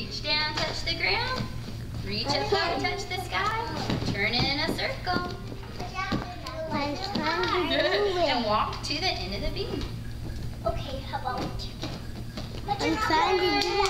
Reach down, touch the ground. Reach up high, touch the sky. Turn in a circle. And walk to the end of the beam. Okay, how about I'm trying to do that.